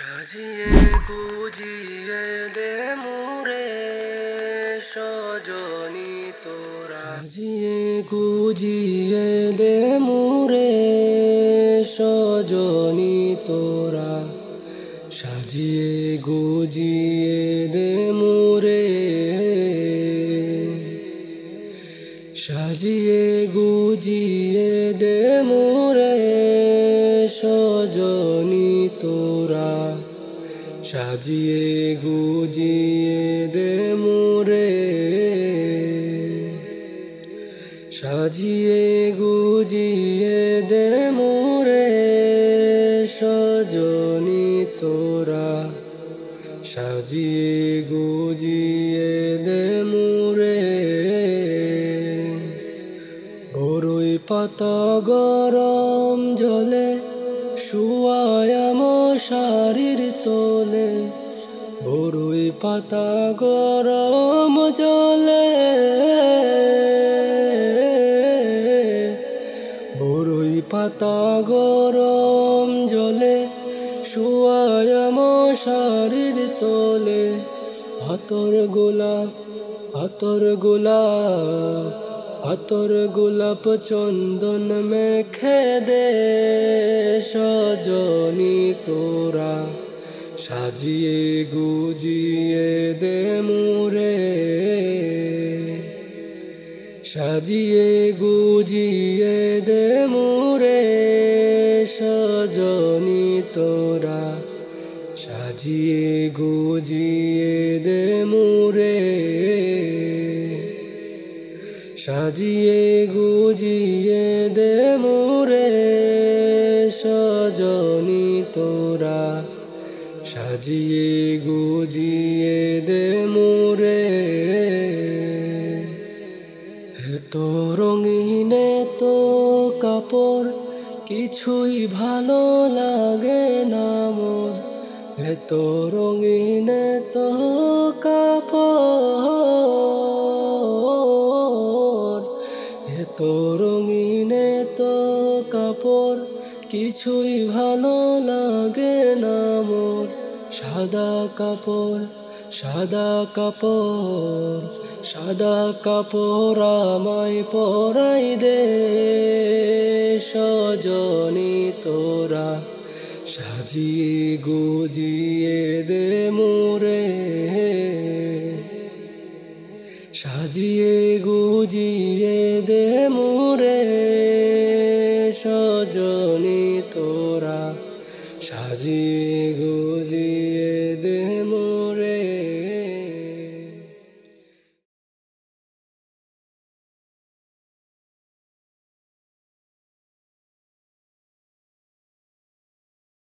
সাজিয়ে গুজিয়ে দে মুরে, সজনি তোরা। সাজিয়ে গুজিয়ে দে মুরে, সজনি তোরা। সাজিয়ে গুজিয়ে দে মুরে। সাজিয়ে গুজিয়ে দে মুরে, সজনি তোরা। সাজিয়ে গুজিয়ে দে মুরে। সাজিয়ে গুজিয়ে দে মুরে, সজনি তোরা। সাজিয়ে গুজিয়ে দে মুরে। বড়ই পাতা গরম জলে শুয়ায়াম শারীর তোলে বড়ই পাতা গরম জলে। বড়ই পাতা গরম জলে শুয়ায়াম শারীর তোলে। হাতর গোলাপ হাতর গোলাপ হাতর গোলাপ চন্দন মেখে দে সজনি তোরা। সাজিয়ে গুজিয়ে দে মুরে। সাজিয়ে গুজিয়ে দে মুরে সজনি তোরা। সাজিয়ে গুজিয়ে দে মুরে। সাজিয়ে গুজিয়ে দে মুরে সজনি তোরা। সাজিয়ে গুজিয়ে দে মুরে এত রঙিন তো কাপড়, কিছুই ভালো লাগে না মোর। এত রঙিন তো কাপড় রঙিন তো কাপড়, কিছুই ভালো লাগে না মোর। সাদা কাপড় সাদা কাপড় সাদা কাপড় আমায় পরাই দে। সজনি তোরা সাজিয়ে গুজিয়ে দে মোরে। সাজিয়ে গুজিয়ে দে মুরে সজনি তোরা। সাজিয়ে গুজিয়ে দে মুরে